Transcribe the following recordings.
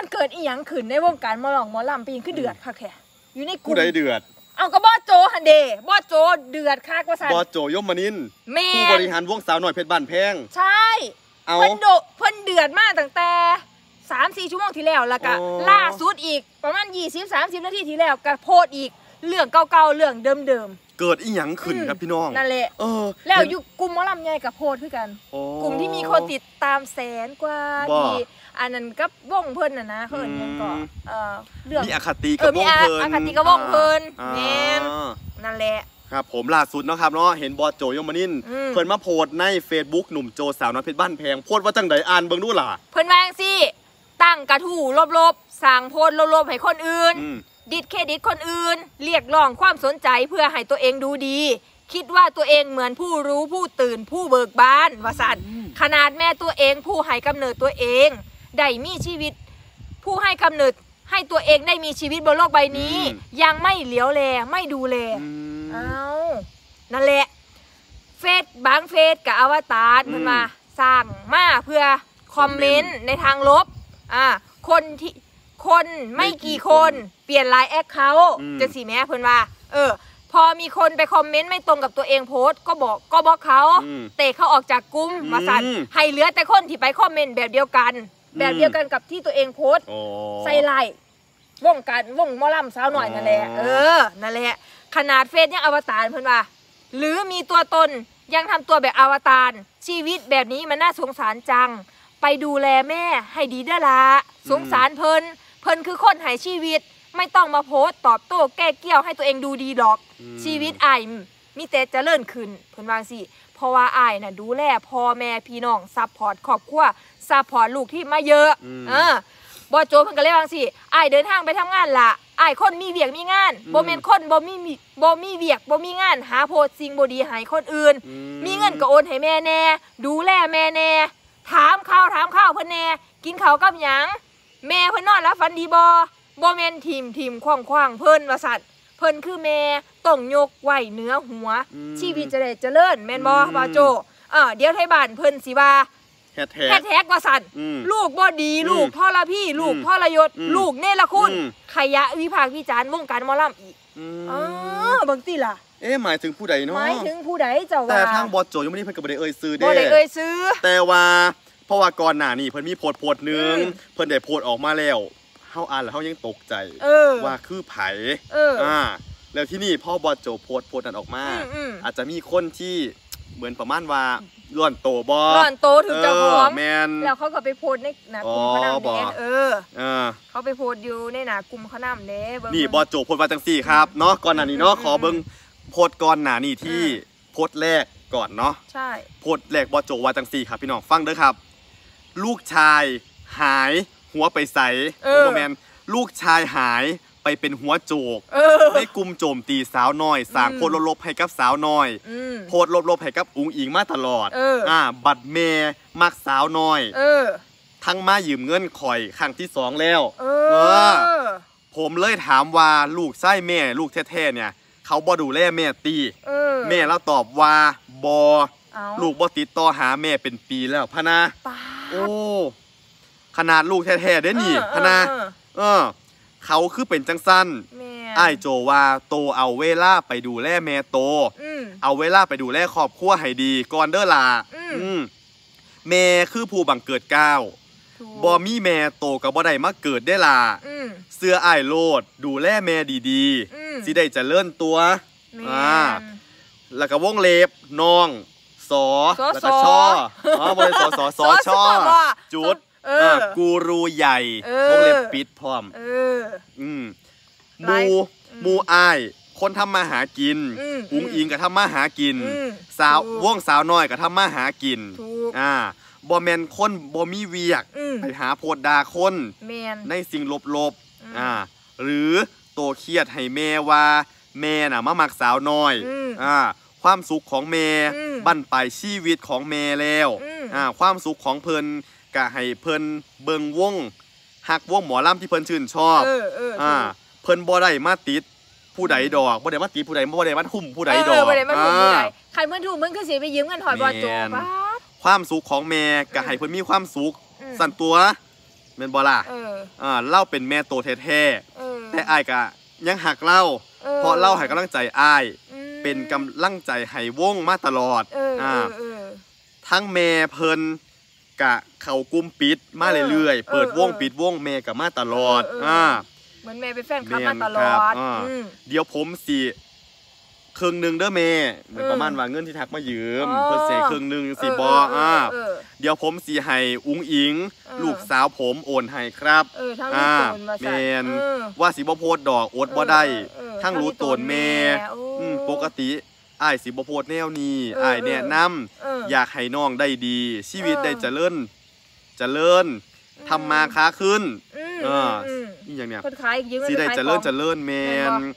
มันเกิดอีหยังขึ้นในวงการหมอลองหมอลำปีนคือเดือดค่ะแค่อยู่ในกลุ่ผู้มใดเดือดเอาก็บอสโจฮันเดบอสโจเดือดคักว่าซั่นบอสโจยมนินทร์แม่ผู้บริหารวงสาวหน่อยเพชรบ้านแพง ใช่ เอา เพิ่นโดเพิ่นเดือดมากตั้งแต่สามสี่ชั่วโมงที่แล้วแล้วก็อ๋อ ล่าสุดอีกประมาณ20 30นาทีที่แล้วก็โพสต์อีกเรื่องเก่าๆเรื่องเดิม เกิดอีหยังขึ้นครับพี่น้องๆนั่นแหละเออ แล้วอยู่กลุ่มหมอลำใหญ่กับโพสต์คือกันโอ้กลุ่มที่มีคนติดตามแสนกว่าบ่ที่อันนั้นก็วงเพิ่นน่ะนะเพิ่นยังก็อืมเอ่อเรื่องมีอคติเอกับอมีวงเพลินอคติกับวงเพลินอ่าแม่นนั่นแหละครับผมล่าสุดเนาะครับเนาะเห็นบอสโจยมนินทร์อืมเพิ่นมาโพสต์ใน Facebook หนุ่มโจสาวน้อยเพชรบ้านแพงโพสต์ว่าจังไดอ่านเบิ่งดูล่ะเพิ่นว่าจังซี่ตั้งกระทู้ลบๆสั่งโพสต์ลบๆให้คนอื่นอืม ดิดเครดิตคนอื่น เรียกร้องความสนใจเพื่อให้ตัวเองดูดี คิดว่าตัวเองเหมือนผู้รู้ผู้ตื่นผู้เบิกบานว่าสันขนาดแม่ตัวเองผู้ให้กำเนิดตัวเองได้มีชีวิต ผู้ให้กำเนิดให้ตัวเองได้มีชีวิตบนโลกใบนี้อืมยังไม่เหลียวแลไม่ดูแลอืมเอานั่นแหละ เฟซบางเฟซกับอวตารอืมเพิ่นมาสร้างมาเพื่อคอมเมนต์ในทางลบอ่าคนที่ คนไม่กี่คนเปลี่ยนไลน์แอคเขาท์อืมจะสีแม่เพิ่นว่า เออ พอมีคนไปคอมเมนต์ไม่ตรงกับตัวเองโพสต์ก็บอกก็บอกเขาอืมเตะเขาออกจากกลุ่มอืมมาสั่นให้เหลือแต่คนที่ไปคอมเมนต์แบบเดียวกัน แบบเดียวกันกับที่ตัวเองโพสต์โอ้ใส่ไล่วงการวงหมอลำสาวหน่อยนั่นแหละอ๋อเออนั่นแหละขนาดเฟซยังอวตารเพิ่นว่า หรือมีตัวตนยังทำตัวแบบอวตารชีวิตแบบนี้มันน่าสงสารจัง ไปดูแลแม่ให้ดีเด้อละสงสารเพิ่น เพิ่นคือคนใหายชีวิต ไม่ต้องมาโพสต์ตอบโต้แก้เกี้ยวให้ตัวเองดูดีดอกอืมชีวิตอายมีแต่เจริญขึ้นเพิ่นว่าสิเพราะว่าอายน่ะดูแลพ่อแม่พี่น้องซัพพอร์ตครอบครัวซัพพอร์ตลูกที่มาเยอะอืมเออบอโจเพิ่นก็เลยว่าจังสิอ้ายเดินทางไปทำงานละอ้ายคนมีเวียกมีงานอืมบ่แม่นคนบ่มีมีบ่มีเวียกบ่มีงาน หาโพดสิ่งบ่ดีให้คนอื่นอืมีเงินก็โอนให้แม่แน่ ดูแลแม่แน่ ถามข้าวถามข้าวเพิ่นแน่ กินข้าวกับหยัง แม่เพิ่นนอนแล้วฝันดีบ่บ่แม่นทีมทีมขว้างขว้างๆเพิ่นว่าซั่นเพิ่นคือแม่ต้องยกไว้เหนือหัวอืมชีวิตจะได้เจริญแม่นบ่อืมบ่าโจเออเดี๋ยวไทบ้านเพิ่นสิว่าแฮชแท็แฮกชแท็กว่าซั่นอืมลูกบ่ดีลูกอืมทรพี่ ลูกอืมทรยศอืมลูกเนรคุณอืมขยะวิพากษ์วิจารณ์วงการหมอลำอีกอือ๋อมบางทีล่ะ เอ๊ะหมายถึงผู้ใดเนาะหมายถึงผู้ใดเจ้าว่าแต่ทางบอสโจยังไม่ได้เพิ่นก็บ่ได้เอ่ยซื้อบ่เด้ได้เอ่ยซื้อแต่ว่า เพราะว่าก่อนหน้านี้เพิ่นมีโพสต์โพสต์หนึงอืมเพิ่นได้โพสต์ออกมาแล้วเฮาอ่านแล้วเฮายังตกใจเออว่าคือไผเออออ่า แล้วที่นี่พ่อบอสโจโพสต์โพสต์นั้นออกมาอืมอืมอาจจะมีคนที่เหมือนประมาณว่าล้วนโตบ่ร้อนโตถึงเจ้าของเแมน แล้วเขาก็ไปโพสต์ในหน้ากลุ่มอ๋อเขานำบ่เด้เออ เออ เขาไปโพสต์อยู่ในหน้ากลุ่มเขานำเด้เงนี่บอสโจโพสต์มาจังสี่ครับเนาะก่อนหน้านี้เนาะอืมขอเบิ่งโพสต์ก่อนหน้านี้ที่อืมโพสต์แรกก่อนเนาะ ใช่ โพสต์แรกบอสโจว่าจังสี่ครับพี่น้องฟังเด้อครับ ลูกชายหายหัวไปใสเออ โอ้แมนลูกชายหายไปเป็นหัวโจก เออ ได้กลุ่มโจมตีสาวน้อยสร้างอืมโพสต์ลบๆให้กับสาวน้อย อืม โพสต์ลบๆให้กับอุงอิงมาตลอดเอออ่ บัตรเมมักสาวน้อย เออ ทั้งมายืมเงินข่อยครั้งที่สองแล้ว เอเออผมเลยถามว่าลูกไส้แม่ลูกแท้ๆเนี่ย เขาบ่ดูแลแม่ตี เออแม่แล้วตอบว่าบอ เอาลูกบ่ติดต่อหาแม่เป็นปีแล้วพะนะ ปาด โอ้ขนาดลูกแท้ๆเด้นี่เออพะนะเออเออ เขาคือเป็นจังสั้นแม่อ้ายโจว่าโตเอาเวลาไปดูแลแม่โตอืมเอาเวลาไปดูแลครอบครัวให้ดีก่อนเด้อล่ะอืมอืมแม่คือผู้บังเกิดเกล้าวถูกบ่มีแม่โตกับบ่ได้มาเกิดได้ล่ะอืมเสื้ออ้ายโลด ดูแลแม่ดีอืมๆสิได้เจะเลื่อนตัวแม่อ่าแล้วก็วงเล็บน้อง สอสอแล้วก็สอช่ออ๋อบริสอสอสอช่อบ่จุดเอออ่ากูรูใหญ่เออวงเล็บปิดพร้อมเอออืมหลายมูอืมมูอ้ายคนทำมาหากินอืมอุ้งอิงก็ทำมาหากินอืมสาวถูกวงสาวน้อยก็ทำมาหากินถูกอ่าบ่แมนคนบ่มีเวียกอืมไปหาโพดดาคนแมนในสิ่งลบอืมๆอ่า หรือโตเครียดให้แม่ว่า แม่น่ะมามักสาวน้อยอืมอ่า ความสุขของแม่อืมบั้นปลายชีวิตของแม่แล้วอืมอ่าความสุขของเพิ่นก็ให้เพิ่นเบิ่งวงฮักวงหมอลำที่เพิ่นชื่นชอบเออเอออ่าถูกเพิ่นบ่ได้มาติดผู้ใดดอกบ่ได้มาติดผู้ใดบ่ได้มาทุ่มผู้ใดดเอออกบ่ได้มาถูกอ่าผู้ใดคันเพิ่นถูกมึงคือสิไปยืมเงินถอยบ่โจแม่นป๊าดความสุขของแม่ก็ให้เพิ่นมีความสุขอืมสั่นตัวแแม่นบ่ล่ะเอออ่าเล่าเป็นแม่โตแท้เออๆแต่อ้ายก็ยังหักเล่าออเพราะเล่าให้กำลังใจอ้ายอืม เป็นกำลังใจให้วงมาตลอดเออเออ่าอเออทั้งแม่เพิ่นกะเขากุมปิดมาเออเรื่อยๆ เปิดวงเออปิดวงแม่กับมาตลอดเออเอออ่อ่าเหมือนแม่เป็นแฟนคลับแม่มานตลอครับดอ่าอืมเดี๋ยวผมสิครึ่งหนึ่งเด้อแม่เหมือนเออประมาณว่าเงินที่ทักมายืมอ๋อเพิ่นเสครึ่งหนึ่งสิบอเออ่าเออเดี๋ยวผมสิให้อุ้งอิงเออลูกสาวผมโอนให้ครับเออทั้งลูกโตนมาแมใส่นเออว่าสิบ่โพดดอกอดบ่ได้เออเออทั้งรู้ตนแม่โอ้อืม ปกติอ้ายสิบ่โพดแนวนี้เอออ้ายแนะนำเอออยากให้น้องได้ดี ชีวิตเออได้เจริญเจริญทำมาค้าขึ้นอืมเอออืมนี่อย่างเนี้ยคนขายยืมเงินสิได้ปขายเจริญของเจริญแมแม่นนบ่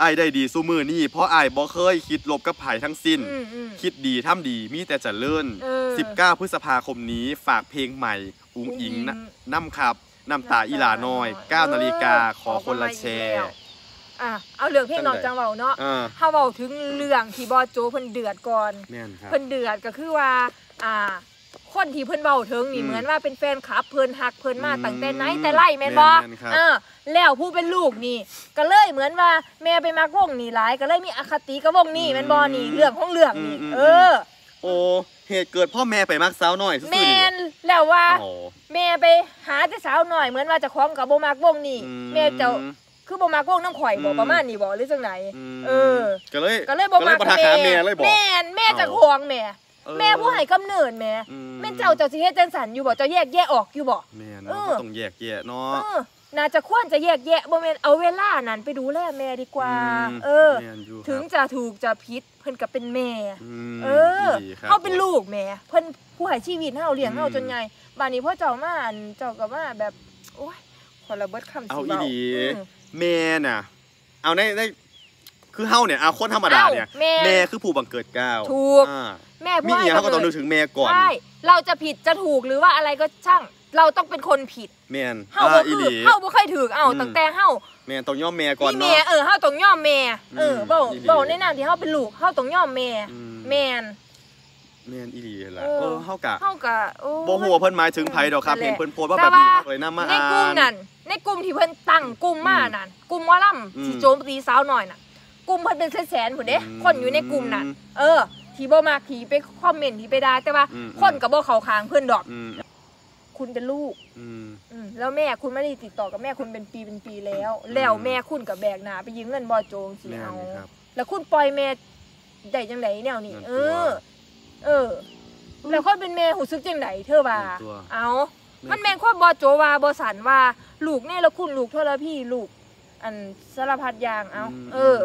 อ้ายได้ดีสู้มือนี่เพราะอ้ายบ่เคยคิดลบกับไผทั้งสิ้นอืมอืมคิดดีทำดีมีแต่เจริญเออ19 พฤษภาคมนี้ฝากเพลงใหม่อุ้งอิงนะน้ำขับน้ำตาอีหลาน้อย 9 นาฬิกาขอคนละแชร์ อะเอาเรื่องเพลงนอกจังเว้าเนาะอ่า เฮาเว้าถึงเรื่องที่บอโจเพิ่นเดือดก่อน แม่นครับ เพิ่นเดือดก็คือว่า อ่า คนที่เพิ่นเว้าถึงนี่อืมเหมือนว่าเป็นแฟนคลับเพิ่นฮักเพิ่นมาอืมตั้งแต่ไหนแต่ไรแม่นบ่แม่นๆครับ เออแล้วผู้เป็นลูกนี่ ก็เลยเหมือนว่าแม่ไปมักวงนี่หลายก็เลยมีอคติกับวงนี่แม่นบ่นี่เรื่องของเรื่องนี่อืมเออโอ้เหตุเกิดพ่อแม่ไปมักสาวน้อยซื่อๆแม่นี่นแล้วว่าอ๋อแม่ไปหาแต่สาวหน่อยเหมือนว่าเจะคล้าของกับบ่มักวงนี่อืแม่เจ้า คือบ่มักวงน้ำข่อยบ่อืมประมาณนี้บ่หรือจังไหนมเออ ก็เลยก็เลยบ่มักก็เลยบ่ทักหาแม่เลยบ่แม่นแม่จะเอาห่วงแม่เออแม่ผู้ให้กำเนิดแม่อืมแม่เจ้าเจ้าสิเฮ็ดจังสันอยู่บ่เจ้าแยกแยะออกอยู่บ่แม่นเอเนาะอก็ต้องแยกแยะเนาะเออน่าจะควรจะแยกแยะบ่แม่นเอาเวลานั้นไปดูแลแม่ดีกว่ามเออแม่นอยู่ครับถึงจะถูกจะผิดเพิ่นก็เป็นแม่มเออดีครับเฮาเป็นลูกแม่เพิ่นผู้ให้ชีวิตเฮาเลี้ยงเฮาอืมจนไงบัดนี้พ่อเจ้ามาอันเจ้าก็มาแบบโอ้ยคนละเบิดคำสิเอาอีเว้าดีอืม แม่น่ะ เอาในในคือเฮาเนี่ยเอาคนธรรมดาเนี่ยเอ้าแม่ แม่คือผู้บังเกิดเกล้าวถูก อ่าแม่มีผู้อให้ย่างเขาก็ต้องกำนึเนิกดถึงแม่ก่อนใช่เราจะผิดจะถูกหรือว่าอะไรก็ช่าง เราต้องเป็นคนผิดแม่นเฮาบ่อีคืหอลี เฮาบ่เคยถือเอาอืม ตั้งแต่เฮาแม่นต้องยอมแม่ก่อนมีเนาะ แม่เออเฮาต้องยอมแม่เอออืมเว้าอีหลีเว้าในนามที่เฮาเป็นลูกเฮาต้องยอมแม่อืมแม่น แม่นอีหลีล่ะเออ เออเฮากะเฮาก็โอ้ยบ่ฮู้ว่าเพิ่นหมายถึงไผดอกครับนั่นแหละเห็นเพิ่นโพสต์ว่าแต่แบบนี้ว่าครับเลยนำมาในอ่านกลุ่มนั่น ในกลุ่มที่เพิ่นตั้งกลุ่มมานั่นกลุ่มหมอลำอืมที่โจมตีสาวหน่อยน่ะกลุ่มเพิ่นเป็นแสนๆพุ่นเด้อืมคนอยู่ในกลุ่มนั่นเออ ที่บ่มักที่ไปคอมเมนต์ที่ไปด่าแต่ว่าอืมคนก็บ่เข้าข้างเพิ่นดอกอืมคุณเป็นลูกอืมอืมแล้วแม่คุณไม่ได้ติดต่อกับแม่คุณเป็นปีเป็นปีแล้ว แล้วแม่คุณกับแบกหนาไปยืมเงินบอโจงสิแม่นเอาครับแล้วคุณปล่อยแม่ได้จังไหนแนวนี้นั่นเอตัวอเออ แล้วคนเป็นแม่หูซึกจังไหนเธอว่านั่นตัวเอาแม่มันแม่นความบอโจว่าบอสันว่า ลูกเนี่ยแล้วคุณลูกเท่าละพี่ลูก อันสารพัดอย่างเอามเออ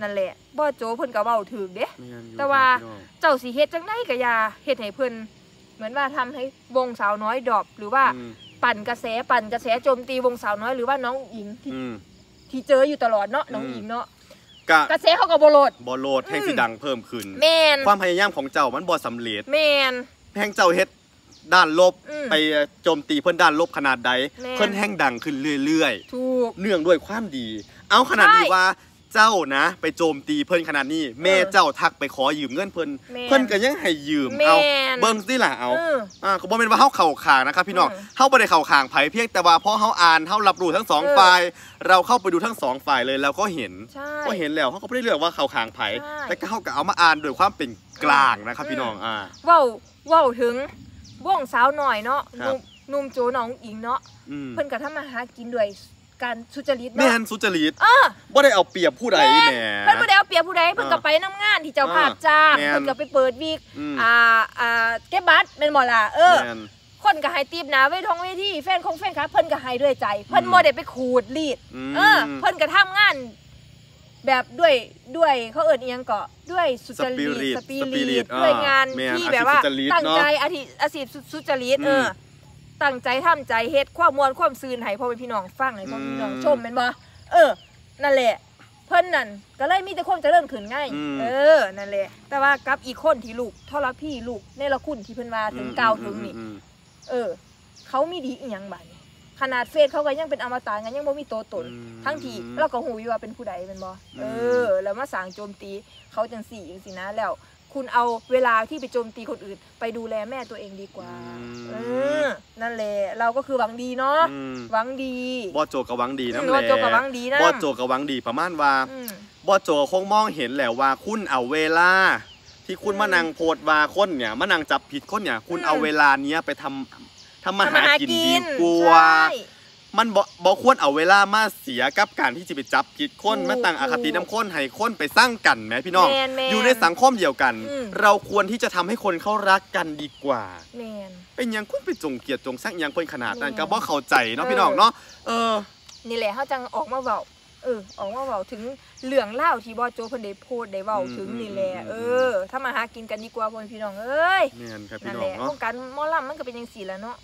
นั่นแหละบอโจเพิ่นก็เว้าถึกเด้ แม่นอยู่แต่ว่า ครับพี่น้อง เจ้าสิเฮ็ดจังไดก็อย่าเฮ็ดให้เพิ่นเหมือนว่าทำให้วงสาวน้อยดรอปหรือว่าอืมปั่นกระแสปั่นกระแสโจมตีวงสาวน้อยหรือว่าน้องหญิงที่อืม ที่เจออยู่ตลอดเนาะน้องอืม หญิงเนาะกะกระแสเขาก็บโลดบ่โลดแห่งอืม สิดังเพิ่มขึ้น แมนความพยายามของเจ้ามันบ่สำเร็จแมนแห่งเจ้าเฮ็ด ด้านลบอืมไปโจมตีเพิ่นด้านลบขนาดใดแม่นเพิ่นแห่งดังขึ้นเรื่อยถูกๆเนื่องด้วยความดี เอาขนาดนี้ใช่ว่าเจ้านะ ไปโจมตีเพิ่นขนาดนี้ แม่เออเจ้าทักไปขอยืมเงินเพิ่นแม่นเพิ่นก็ยังให้ยืมแม่นเอาเบิ่งสิล่ะเอาเอออ่าก็บ่แม่นว่าเฮาเข้าข้างนะครับพี่น้องอืมเฮาบ่ได้เข้าข้างไผเพียงแต่ว่าพอเฮาอ่านเฮารับรู้ทั้งสองเออฝ่ายเราเข้าไปดูทั้งสองฝ่ายเลยแล้วก็เห็นใช่ก็เห็นแล้วเขาก็ไม่ได้เลือกว่าเขาคางไผ่ใช่แต่ก็เขาก็เอามาอ่านโดวยความเป็นกลางนะครับอืมพี่น้องอ่าเว้าเว้าถึง วงสาวหน่อยเนาะครับ หนุ่มหนุ่มโจน้องหญิงเนาะอืมเพิ่นก็ทำมาหากินด้วยการสุจริตแม่เนาะ นสุจริตเออ บ่ได้เอาเปรียบผู้ใดแม่แหม เพิ่นบ่ได้เอาเปรียบผู้ใดเพิ่นก็อ่าไปนํงานที่เจ้าภาพจ้างแม่น เพิ่นก็ไปเปิดวิกอืมอ่าอ่าเก็บบัตรแม่นบ่ล่ะเออ แม่น คนก็ให้ตีบหนาเวทงเวทีแฟนคงแฟนครับเพิ่นก็ให้ด้วยใจ เพิ่นอืม บ่ได้ไปขูดรีด มเออ เพิ่นก็ทำงาน แบบด้วยด้วยเขาเอิ้นอีหยังก็ด้วยสุจริต Spirit สปิสปิริริตตอ่าด้วยงานแม่นที่แบบว่าอาชีพสุจริตตั้งใจเนาะอาทิอาชีพสุจริตอืมเออตั้งใจทำใจเฮ็ดความมวลความซืนให้พ่อแม่พี่น้องฟังให้พ่อแม่พี่น้องอืมชมแม่นบ่เออ นั่นแหละ เพิ่นนั่นก็เลยมีแต่ความเจริญขึ้นง่ายอืมเออนั่นแหละ แต่ว่ากับอีกคนที่ลูกทรพี่ลูกเนรคุณที่เพิ่นว่าถึงกล่าวถึงนี่อืมเออ เขามีดีอีหยังบ้านี้ ขนาดเฟซเขาก็ยังเป็นอมตะกันยังบ่มีตัวตน อืม ทั้งที่เราก็หูอยู่ว่าเป็นผู้ใดเป็นบ่อืมเออ แล้วมาสร้างโจมตีเขาจังสี่จังซี่นะแล้ว คุณเอาเวลาที่ไปโจมตีคนอื่น ไปดูแลแม่ตัวเองดีกว่าอืมเออ นั่นแหละเราก็คือหวังดีเนาะอืมหวังดี บอโจกับหวังดีอืน้ำมแหบอละโจกับหวังดีนะ บอโจกับหวังดีประมาณว่า อืม บอโจคงมองเห็นแหละว่าคุณเอาเวลา ที่คุณอืมมานั่งโพดวาคนเนี่ยมานั่งจับผิดคนเนี่ย คุณอืม เอาเวลาเนี้ยไปทำ ทำมาหากินดีกใชว่า่มันบ่บ่ควรเอาเวลามาเสียกับการที่จะไปจับผิดคนถูกมาตั้งอคติน้ำคนให้คนไปสร้างกันแหมพี่น้องแม่นแม่นอยู่ในสังคมเดียวกันอืมเราควรที่จะทำให้คนเขารักกันดีกว่าแมนเป็นหยังคุณไปจงเกลียดจงสร้างหยังเพิ่นขนาดนั้นแม่นก็บ่เข้าใจเนาะเออพี่น้องเนาะเออ นี่แหละเขาจังออกมาเว้า เออออกมาเว้าถึงเรื่องเล่าวที่บอโจเพิ่นได้พูดได้เว้าถึงนี่แหละอืมเออ ถ้ามาหากินกันดีกว่าพ่อพี่น้องเอ้ยแม่นครับพี่นั่นน้แหองละเนาะวงการหมอลำมันก็เป็นอย่างสี่แหล้วเนาะ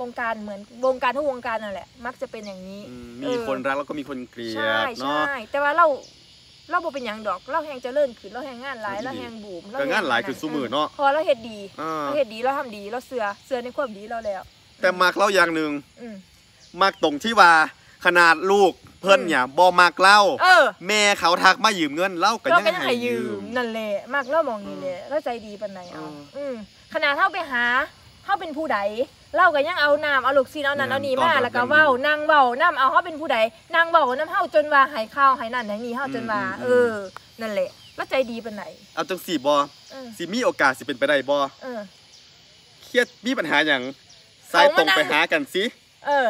วงการเหมือนวงการทุกวงการนั่นแหละ มักจะเป็นอย่างนี้ อืมเอมีอคนรักแล้วก็มีคนเกลียใช่ดใช่เนาะแต่ว่าเราเราบ่เป็นหยังดอก เราแหงเจริญขึ้นเราแหงงานหลายดีเราแหงบูมเรก็งานหลายคือซุมื้อเนาะ พอเราเฮ็ดดีอ่าเราเฮ็ดดีเราทำดีเราเสือเสือในความดีเราแล้วแต่มักเล่าอย่างหนึ่งอืมมักตรงที่ว่าขนาดลูก เพิ่นอืมเนี่ยบ่มักเล่าเออ แม่เขาทักมายืมเงินเล่าก็เรายังเป็นให้ให้ยืยืมม นั่นแหละมากเรามองนี่แหละเราใจดีปานไหนเอาเอออืมขนาดเฮาไปหาเฮาเป็นผู้ใดเราก็ยังเอาน้ำเอาลูกซีนเอานั่นแม่นเอานี่ตอบมารับแล้วก็ยังดีเว้านั่งเว้านํเอาเฮาเป็นผู้ใดนั่งเว้านํเฮาจนว่าให้ข้าวให้นั่นให้นี่เฮาจนว่าอืมเออ นั่นแหละเราใจดีปานไหนเอาจังสี่บ่เออสิมีโอกาสสิเป็นไปได้บ่เออ เครียดมีปัญหาหยังสายตรงเอามานั่งไปหากันสิเออ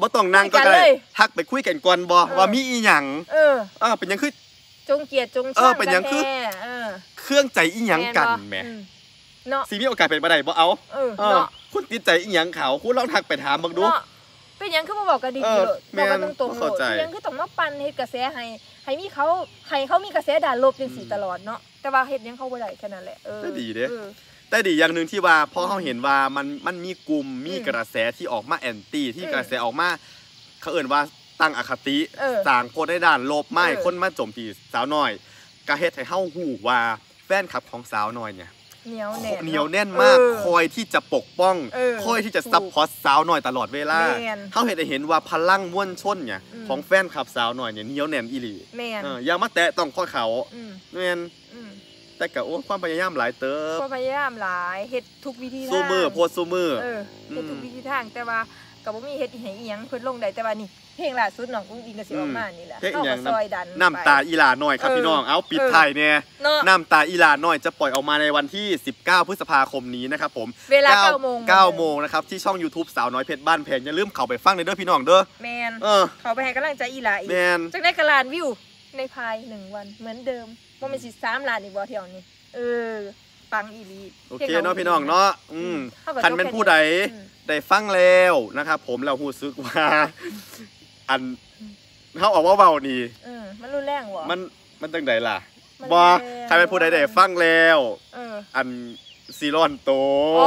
บ่ต้องนั่งก็คุยกันได้เลยทักไปคุยกันก่อนบ่เออว่ามีอีหยังเออเออเป็นหยังคือจงเกียรติจงเอชัองเป็นหยังคือแท้เออเครื่องใจอีหยังกันบ่แหมอืเนาะสิมีโอกาสเป็นไปได้บ่เอาเออเออเนาะคุณติดใจอีหยังเขาคุณลองทักไปถามเบิ่งดูเนาะเป็นหยังคือมาบอกกันดีเอๆอเลยแม่บอกนกันตรงๆบ่เลเข้ายใจเป็นหยังคือต้องมาปั่นเฮ็ดกระแสให้ให้มีเขาให้เขามีกระแสด่านลบจังซี่ตลอดเนาะแต่ว่าเฮ็ดหยังเขาบ่ได้แค่นั้นแหละเออก็ดีเด้ออ แต่ดีอย่างหนึ่งที่ว่าพอเขาเห็นว่ามันมันมีกลุ่มมีอืมกระแสที่ออกมาแอนตี้ที่อืมกระแสออกมาเขาเอิ้นว่าตั้งอคติเออต่างคนได้ด้านลบไม่เออคนมาโจมตีสาวน้อยกระเฮ็ดให้เฮาฮู้ว่าแฟนคลับของสาวน้อยเนี่ยเหนียวแน่นเหนียวแน่นมากเออคอยที่จะปกป้องเออคอยที่จะถูก support สาวน้อยตลอดเวลาแม่นเขาเห็นได้เห็นว่าพลังมวลชนเนี่ยอืมของแฟนคลับสาวน้อยเนี่ยเหนียวแน่นอีหลีแม่นเอออย่ามาแตะต้องข้อเขาอืมแม่นอืม แต่ก็โอ้ความพยายามหลายเติบก็พยายามหลายเฮ็ดทุกวิธีทางสู้มือโพสต์สู้มือเออเฮ็ดทุกวิธีทางแต่ว่าก็บ่มีเฮ็ดให้อีหยังเพิ่นลงได้แต่ว่านี่เพลงล่าสุดน้องอุ้งอิงก็สิออกมานี่แหละเพลงเฮาหยัก็งซอยดันน้ำตาอีหลาน้อยครับเออพี่น้องเอาปิดเออไทายเนี่ยเนาะน้ำตาอีหลาน้อยจะปล่อยออกมาในวันที่ 19 พฤษภาคมนี้นะครับผมเวลาก้9โมง9โมงนะครับที่ช่อง YouTube สาวน้อยเพชรบ้านแพงอย่าลืมเข้าไปฟังในเด้อพี่น้องเด้อแมนเออเขาไปให้กำลังใจอีหลาอีกแมนจักได้กระลานวิวในภายหนึ่งวันเหมือนเดิม ว่ามันสิสามล้านอีกบ่เที่ยวนี้เออปังอีหลีโอเคเนาะพี่น้องเนาะอืมเท่ากับคันเป็นผู้ใดอืมได้ฟังแล้วนะครับผมเราหูซึกว่าอันเขาออกว่าเบานี่เออมันรุนแรงบ่มันมันจังไดล่ะมันบอรุนแรงใครเป็นผู้ใดได้ฟังแล้วเอออันซีรอนโตโอ้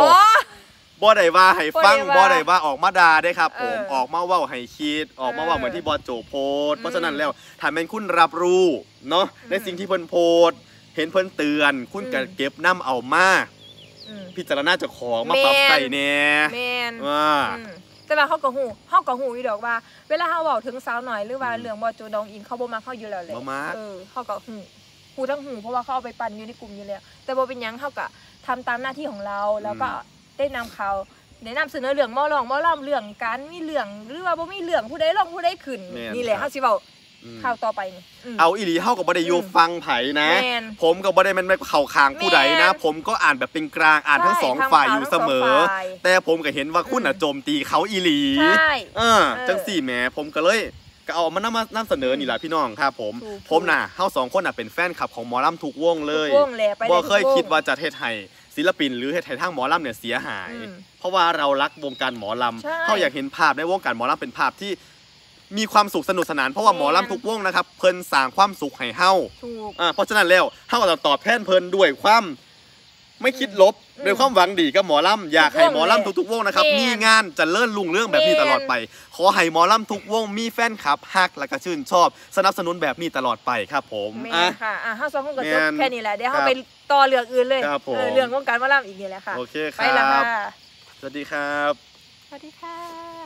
บ่ได้ว่าให้ฟังบ่บ่ได้ว่าได้ว่าออกมาด่าได้ครับผมเออออกมาเว้าให้คิด ออกมาเว้าเออเหมือนที่บอสโจโพสต์อืมเพราะฉะนั้นแล้วถ้าแม่นคุณรับรู้เนาะอืมในสิ่งที่เพิ่นโพสต์เห็นเพิ่นเตือน คุณก็อืมเก็บนํเอามาอืมพิจารณาเจ้าของมาแม่นปรับใส่แหน่แมนว่าอืมแต่ว่าเขาก็ฮู้เขาก็ฮู้อยู่ดอกว่า เวลาเขาเว้าถึงสาวหน่อยหรือว่าเรื่องบ่โจดองอินเขาบ่มักเขาอยู่แล้วแหละบ่มักเออเขาก็ฮู้ฮู้ทั้งฮู้เพราะว่าเขาเอาไปปั่นอยู่ในกลุ่มอยู่แล้วแต่บ่เป็นหยังเขาก็ทำตามหน้าที่ของเราแล้วก็ ได้นำเขาได้นำเสนอเรื่องหมอลองหมอล่ำเรื่องการมีเรื่องหรือว่าบ่มีเรื่องผู้ใดลองผู้ใดขึ้นแม่นนี่แหละครัเขาบสิเว้าอืมข่าวต่อไปนี่มเอาอีหลีเฮาก็บ่ได้อยู่อืมฟังไผนะแม่นผมก็บ่ได้แมันไปเข้าข้างผู้ใดนะแม่นผมก็อ่านแบบเป็นกลางอ่านทั้งใช่สองทำฝ่ายข่าวอยู่ทั้งเสมอสองฝ่ายแต่ผมก็เห็นว่าคุณน่ะอืมโจมตีเขาอีหลีใช่เออเออจังสี่แหมผมก็เลยก็เอามานำมานำเสนอนี่แหละพี่น้องครับผมถูกผมน่ะเฮาสองคนน่ะเป็นแฟนคลับของหมอลำทุกวงเลยทุกวงแหละไปบ่ได้เคยทุกวงคิดว่าจะเทศให้ ศิลปิน หรือเทศให้ทางหมอลำเนี่ยเสียหายอืมเพราะว่าเรารักวงการหมอลใช่ำเฮาอยากเห็นภาพในวงการหมอลำเป็นภาพที่มีความสุขสนุกสนานเพราะว่าหมอลำทุกวงนะครับ เพิ่นสร้างความสุขให้เฮาถูกอ่าเพราะฉะนั้นแล้วเฮาก็ต้องตอบแทนเพิ่นด้วยความ ไม่คิดลบอืมด้วยความหวังดีกับหมอลำอยากให้หมอลำทุกวงทุกๆวงนะครับแม่นมีงานเจะเลื่อนลุงเรื่องแบบนี้แม่นตลอดไป ขอให้หมอลำทุกวงมีแฟนคลับฮักและก็ชื่นชอบ สนับสนุนแบบนี้ตลอดไปครับผมแม่อะนค่ะอะห้าสองคนก็จแม่บนแค่นี้แหละเดี๋ยวครัเขาบไปต่อเรื่องอื่นเลยครับผมเออเรื่องวงการหมาล่ำอีกนี่แหละค่ะโอเคคไปละรัค่ะบสวัสดีครับ สวัสดีค่ะ